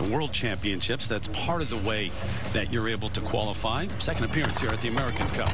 the World Championships. That's part of the way that you're able to qualify. Second appearance here at the American Cup.